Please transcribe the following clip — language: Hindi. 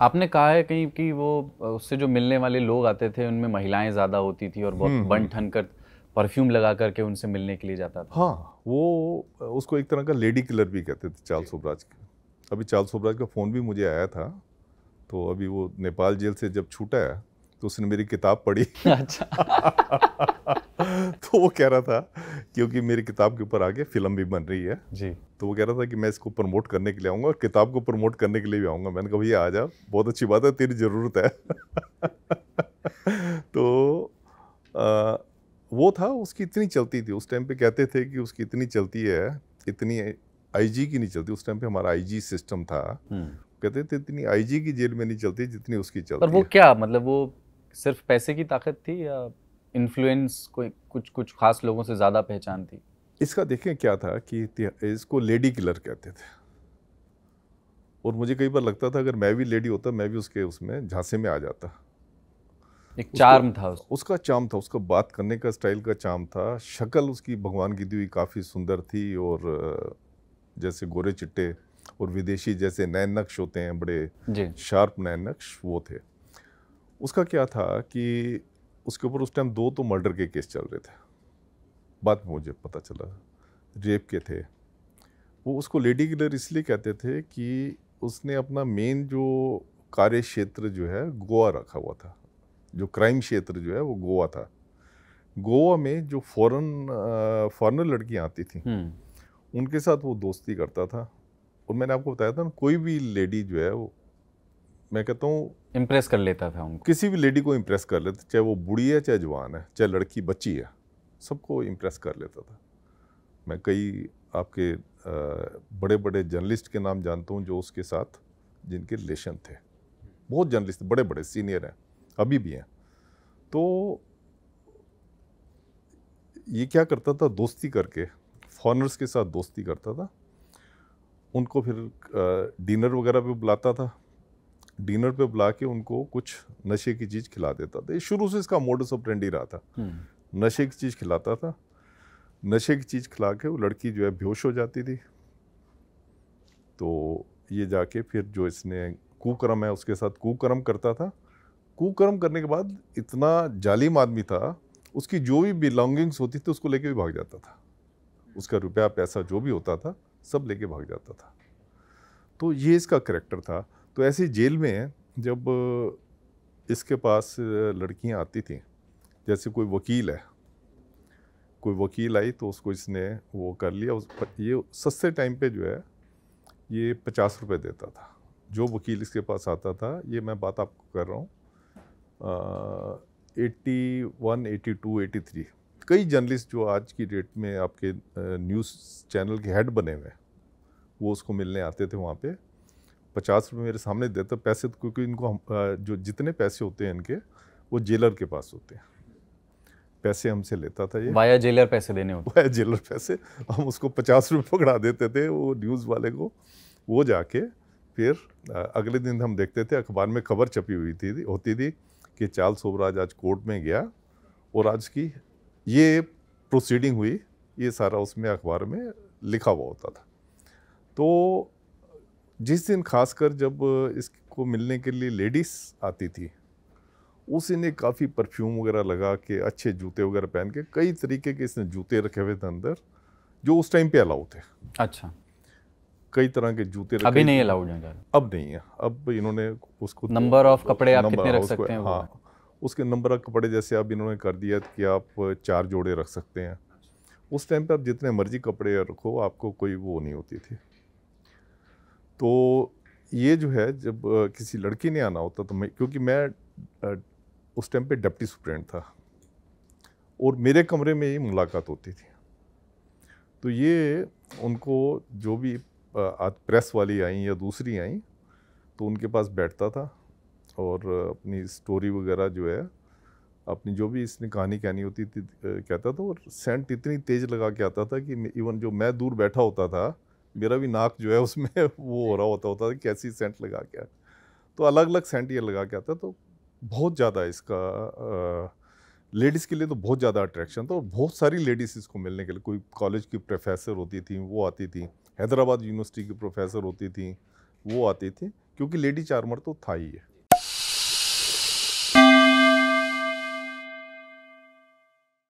आपने कहा है कहीं कि वो उससे जो मिलने वाले लोग आते थे उनमें महिलाएँ ज़्यादा होती थी और बहुत हम्म, बन हम्म। ठन कर परफ्यूम लगा करके उनसे मिलने के लिए जाता था। हाँ वो उसको एक तरह का लेडी किलर भी कहते थे चार्ल्स सोबराज अभी चार्ल्स सोबराज का फ़ोन भी मुझे आया था तो अभी वो नेपाल जेल से जब छूटा है तो उसने मेरी किताब पढ़ी। अच्छा। तो वो कह रहा था क्योंकि मेरी किताब के ऊपर आगे फ़िल्म भी बन रही है। जी। तो वो कह रहा था कि मैं इसको प्रमोट करने के लिए आऊँगा और किताब को प्रमोट करने के लिए भी आऊँगा। मैंने कहा भैया आ जा बहुत अच्छी बात है तेरी ज़रूरत है। तो आ, वो था उसकी इतनी चलती थी। उस टाइम पे कहते थे कि उसकी इतनी चलती है इतनी आईजी की नहीं चलती। उस टाइम पे हमारा आईजी सिस्टम था। हम्म। कहते थे इतनी आईजी की जेल में नहीं चलती जितनी उसकी चलती पर वो क्या मतलब वो सिर्फ़ पैसे की ताकत थी या इन्फ्लुएंस कोई कुछ कुछ खास लोगों से ज़्यादा पहचान थी। इसका देखें क्या था कि इसको लेडी किलर कहते थे। और मुझे कई बार लगता था अगर मैं भी लेडी होता मैं भी उसके उसमें झांसे में आ जाता। एक चार्म था उस उसका चाम था उसका बात करने का स्टाइल का चाम था। शक्ल उसकी भगवान की दी हुई काफ़ी सुंदर थी और जैसे गोरे चिट्टे और विदेशी जैसे नैन नक्श होते हैं बड़े शार्प नैन नक्श वो थे। उसका क्या था कि उसके ऊपर उस टाइम दो तो मर्डर के केस चल रहे थे। बाद में मुझे पता चला रेप के थे। वो उसको लेडी किलर इसलिए कहते थे कि उसने अपना मेन जो कार्य क्षेत्र जो है गोवा रखा हुआ था। जो क्राइम क्षेत्र जो है वो गोवा था। गोवा में जो फॉरेन फॉरनर लड़कियाँ आती थी हम्म। उनके साथ वो दोस्ती करता था। और मैंने आपको बताया था ना कोई भी लेडी जो है वो मैं कहता हूँ इम्प्रेस कर लेता था उनको। किसी भी लेडी को इम्प्रेस कर लेता चाहे वो बूढ़ी है चाहे जवान है चाहे लड़की बच्ची है सबको इम्प्रेस कर लेता था। मैं कई आपके बड़े बड़े जर्नलिस्ट के नाम जानता हूँ जो उसके साथ जिनके रिलेशन थे। बहुत जर्नलिस्ट बड़े बड़े सीनियर हैं अभी भी हैं। तो ये क्या करता था दोस्ती करके फॉरनर्स के साथ दोस्ती करता था। उनको फिर डिनर वगैरह पे बुलाता था। डिनर पे बुला के उनको कुछ नशे की चीज़ खिला देता था शुरू से इसका मोडस ऑपरेंडी रहा था। हम्म। नशे की चीज़ खिलाता था। नशे की चीज़ खिला के वो लड़की जो है बेहोश हो जाती थी। तो ये जाके फिर जो इसने कुकर्म है उसके साथ कुकर्म करता था। कुकर्म करने के बाद इतना जालिम आदमी था उसकी जो भी बिलोंगिंग्स होती थी उसको लेके भी भाग जाता था। उसका रुपया पैसा जो भी होता था सब लेके भाग जाता था। तो ये इसका करेक्टर था। तो ऐसी जेल में जब इसके पास लड़कियाँ आती थी, जैसे कोई वकील है, कोई वकील आई तो उसको इसने वो कर लिया, उस पर ये सस्ते टाइम पे जो है, ये पचास रुपए देता था। जो वकील इसके पास आता था, ये मैं बात आपको कर रहा हूँ eighty one eighty two eighty three. कई जर्नलिस्ट जो आज की डेट में आपके न्यूज़ चैनल के हेड बने हुए हैं, वो उसको मिलने आते थे वहाँ पे। पचास रुपये मेरे सामने देता पैसे तो क्योंकि इनको हम जो जितने पैसे होते हैं इनके वो जेलर के पास होते हैं। पैसे हमसे लेता था ये। वाया जेलर पैसे देने होते वो है जेलर पैसे। हम उसको पचास रुपये पकड़ा देते थे वो न्यूज़ वाले को। वो जाके फिर अगले दिन हम देखते थे अखबार में खबर छपी हुई थी होती थी कि चार्ल्स सोबराज आज कोर्ट में गया और आज की ये प्रोसीडिंग हुई ये सारा उसमें अखबार में लिखा हुआ होता था। तो जिस दिन खासकर जब इसको मिलने के लिए लेडीज़ आती थी उस दिन एक काफ़ी परफ्यूम वगैरह लगा के अच्छे जूते वगैरह पहन के कई तरीके के इसने जूते रखे हुए थे अंदर जो उस टाइम पे अलाउ थे। अच्छा। कई तरह के जूते रखे अभी नहीं अलाउड है अब नहीं है। अब इन्होंने उसको नंबर ऑफ़ कपड़े आप कितने रख सकते हैं हाँ उसके नंबर ऑफ़ कपड़े जैसे अब इन्होंने कर दिया कि आप चार जोड़े रख सकते हैं। उस टाइम पे आप जितने मर्ज़ी कपड़े रखो आपको कोई वो नहीं होती थी। तो ये जो है, जब किसी लड़की ने आना होता तो मैं, क्योंकि मैं उस टाइम पे डिप्टी सुप्रेंट था और मेरे कमरे में ही मुलाकात होती थी। तो ये उनको जो भी आज प्रेस वाली आई या दूसरी आई तो उनके पास बैठता था और अपनी स्टोरी वगैरह जो है, अपनी जो भी इसने कहानी कहनी होती थी कहता था और सेंट इतनी तेज़ लगा के आता था कि इवन जो मैं दूर बैठा होता था मेरा भी नाक जो है उसमें वो हो रहा होता होता था कैसी सेंट लगा के तो अलग अलग सेंट ये लगा के आता तो बहुत ज़्यादा इसका लेडीज़ के लिए तो बहुत ज़्यादा अट्रैक्शन था और बहुत सारी लेडीज़ इसको मिलने के लिए, कोई कॉलेज की प्रोफेसर होती थी, वो आती थी, हैदराबाद यूनिवर्सिटी की प्रोफेसर होती थी, वो आती थी, क्योंकि लेडी चार्मर तो था ही है।